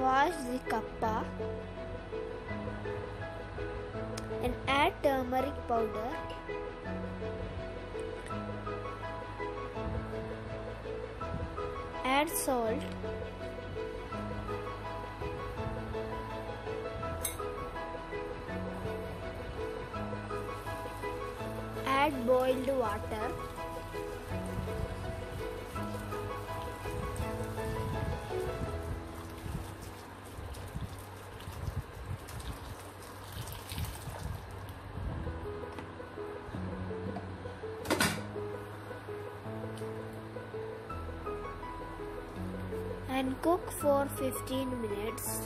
wash the kappa and add turmeric powder. Add salt. Add boiled water. And cook for 15 minutes.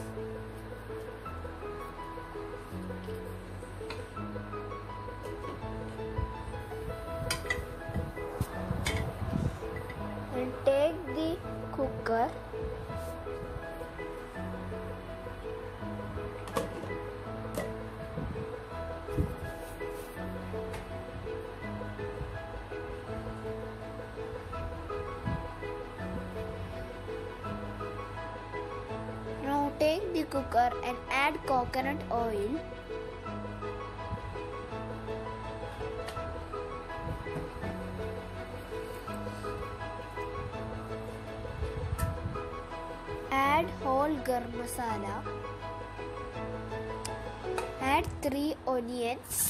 Cooker and add coconut oil. Add whole garam masala. Add 3 onions.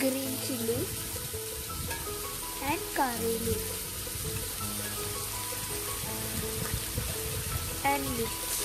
Green chili and curry leaf and mix.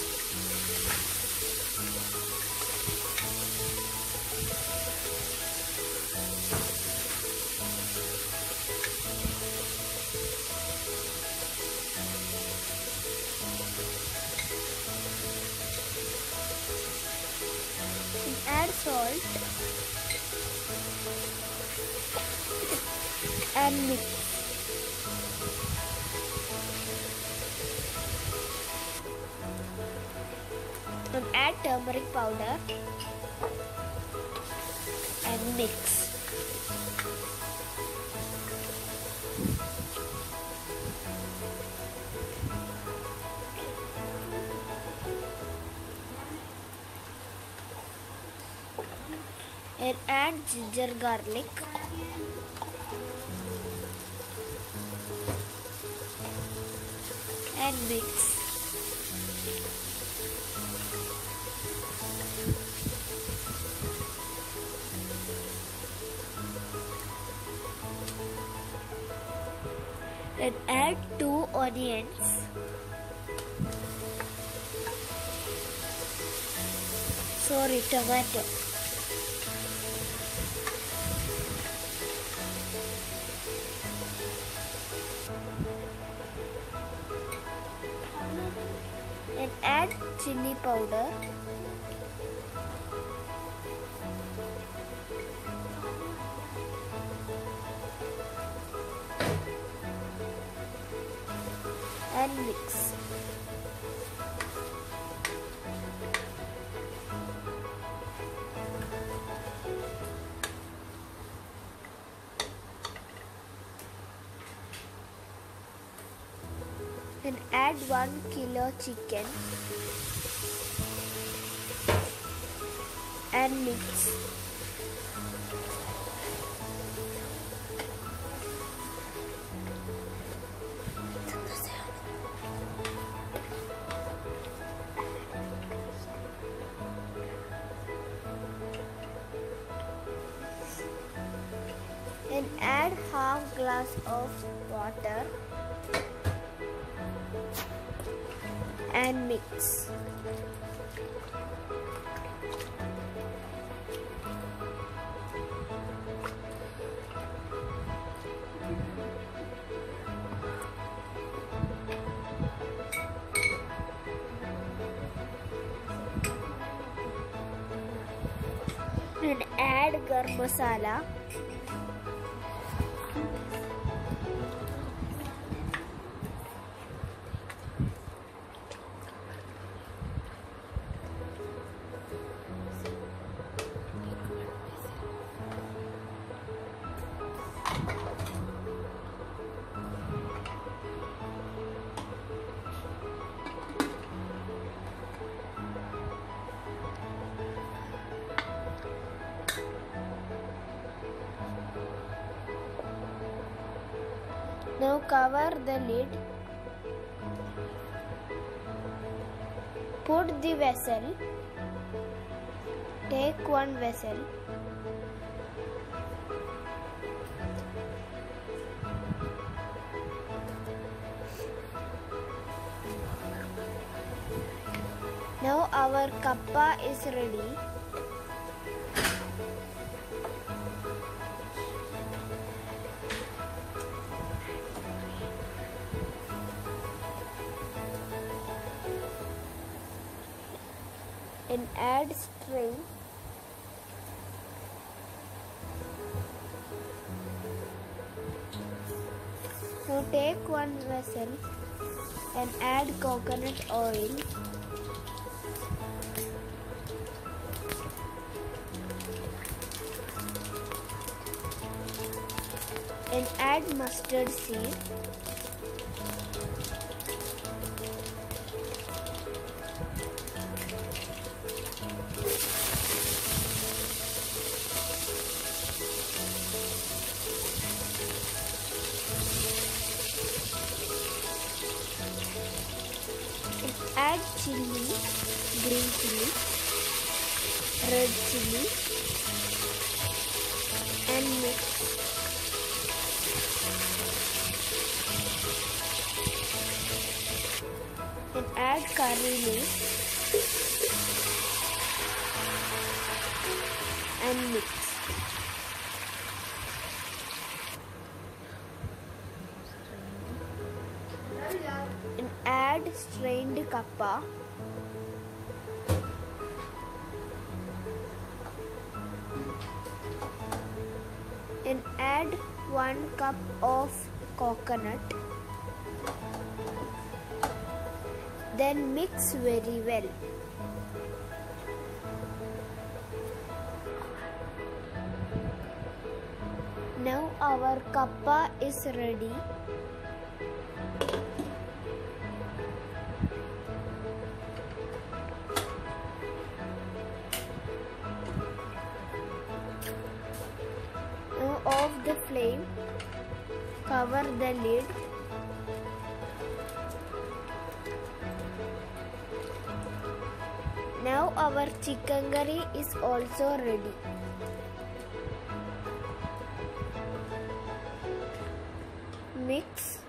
And mix. and add turmeric powder and mix. And add ginger garlic. And mix. and add two onions. Sorry, tomato. Add chili powder. and mix. Then add 1 kilo chicken and mix. Then add half glass of water and mix. And add garam masala Now cover the lid. Put the vessel. Take one vessel. Now our kappa is ready. And add string. Now take one vessel and add coconut oil. and add mustard seed. Add chili, green chili, red chili and mix and add curry leaf and mix. Strained kappa. And add 1 cup of coconut. Then mix very well. Now our kappa is ready. The flame. Cover the lid. Now our chicken curry is also ready. Mix